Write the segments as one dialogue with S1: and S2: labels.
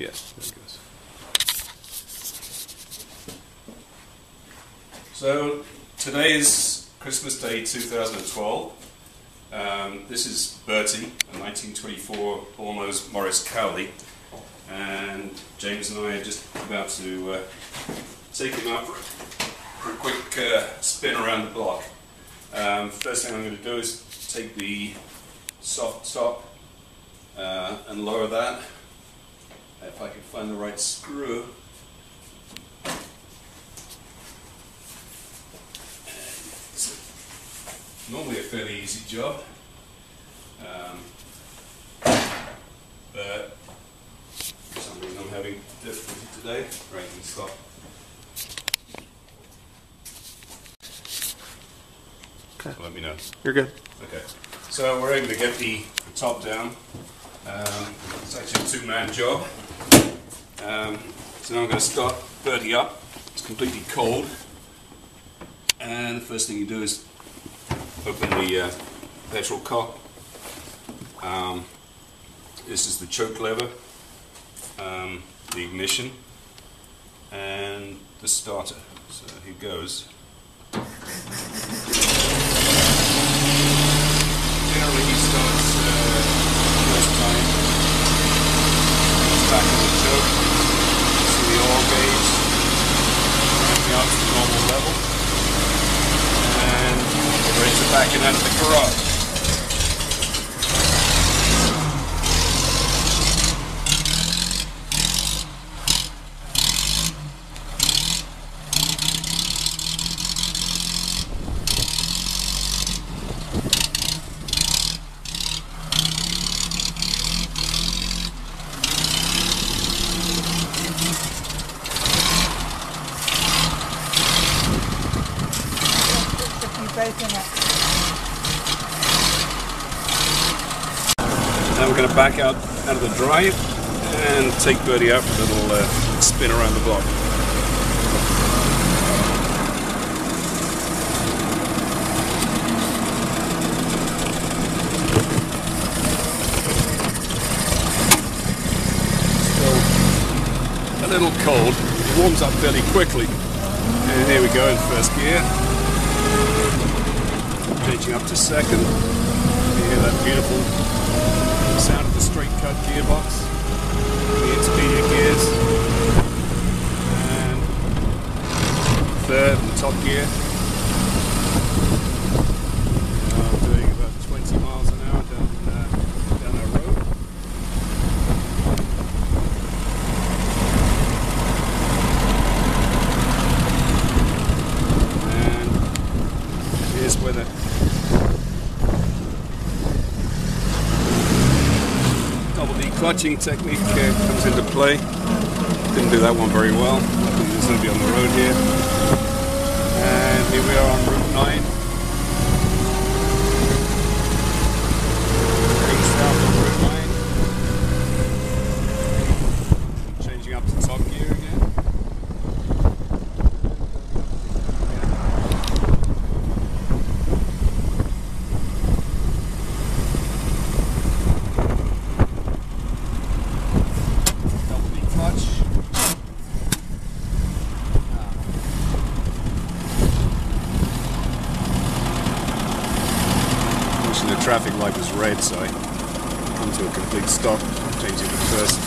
S1: Yes, there it goes. So today is Christmas Day 2012. Um, this is Bertie, a 1924 Bullnose Morris Cowley, and James and I are just about to uh, take him out for, a quick uh, spin around the block. Um, first thing I'm going to do is take the soft top uh, and lower that. If I can find the right screw. It's normally a fairly easy job. Um, but for some reason I'm having difficulty today. Right, let me stop.
S2: Okay.
S1: So let me know.
S2: You're good.
S1: Okay, so we're able to get the, the top down. Um, it's actually a two-man job. Um, so now I'm going to start Bertie up. It's completely cold. And the first thing you do is open the uh, petrol cock. Um, this is the choke lever, um, the ignition, and the starter. So here goes. Generally, he starts uh, first time. It's back on the choke. See the oil gauge ramping up to the normal level, and we're ready to back it out of the garage. Now we're going to back out out of the drive and take Bertie out for a little uh, spin around the block. A little cold. It warms up fairly quickly. And here we go in first gear. Changing up to second. You hear that beautiful sound of the straight cut gearbox, the intermediate gears, and third and top gear. Now I'm doing about 20 miles an hour down, uh, down our road. And here's where the declutching technique uh, comes into play. Didn't do that one very well. Luckily there's nobody on the road here. And here we are on Route 9. Heading south on Route 9. Changing up to top gear again. Double declutch. Fortunately, the traffic light was red, so I come to a complete stop, changing to first.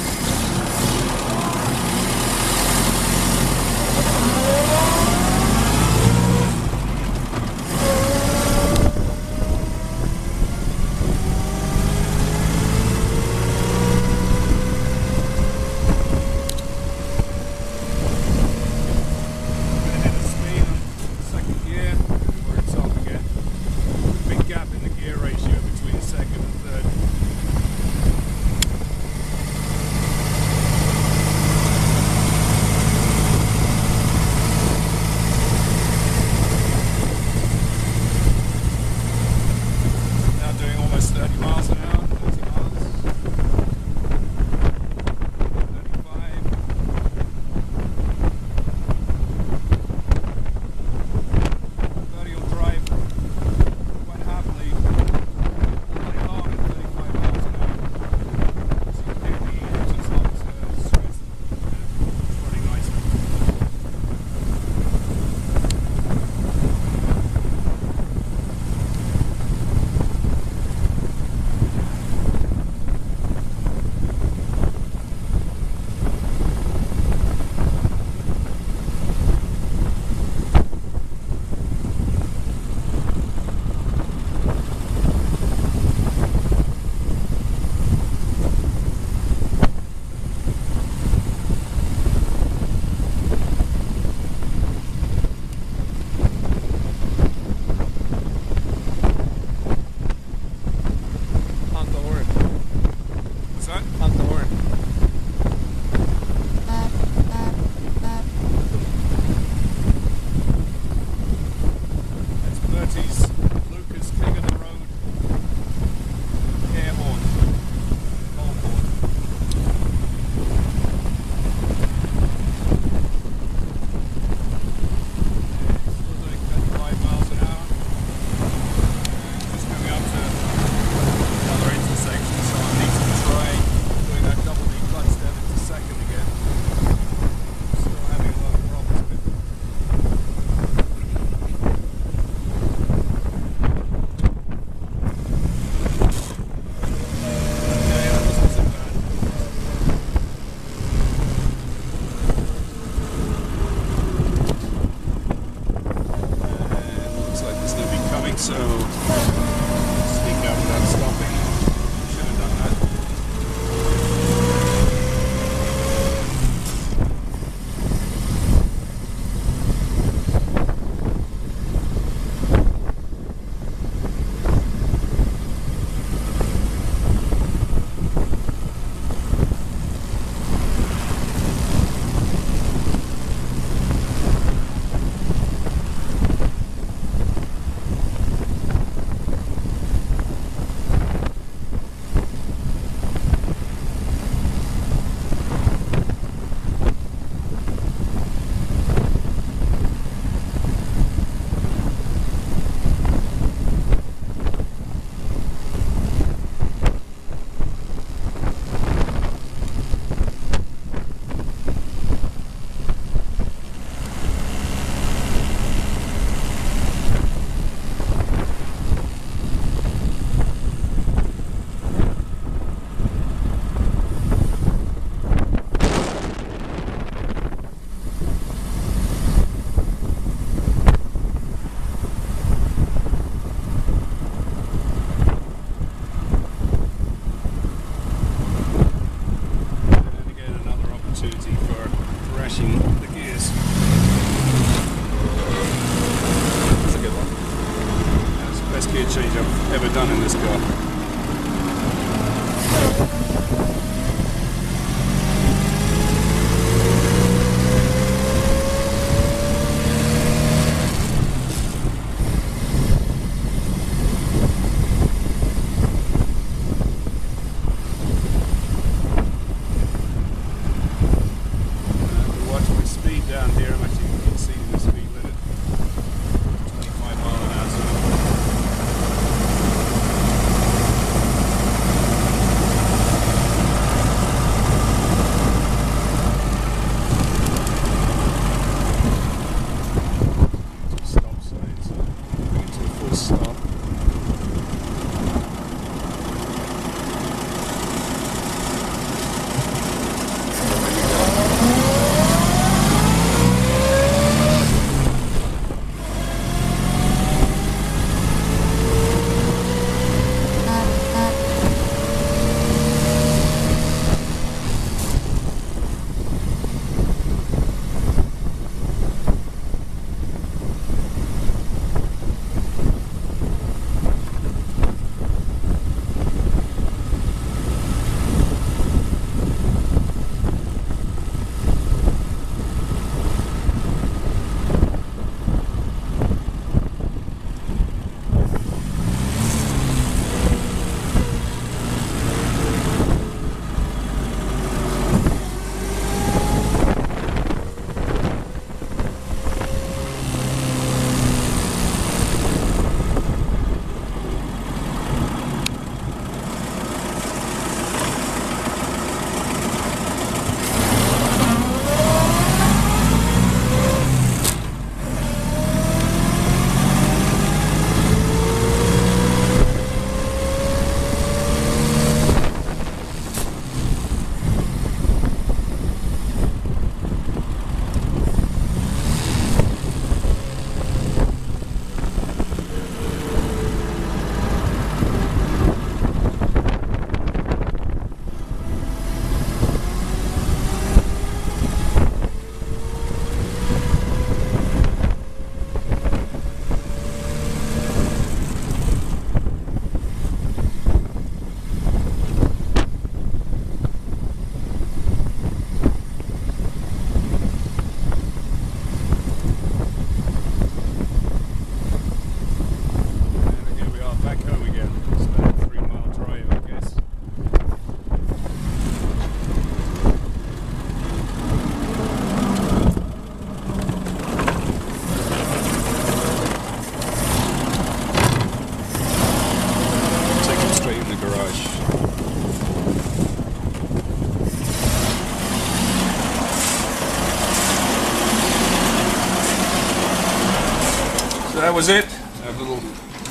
S1: that was it. A little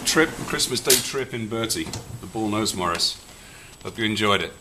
S1: trip, Christmas Day trip in Bertie, the Bull Nose Morris. Hope you enjoyed it.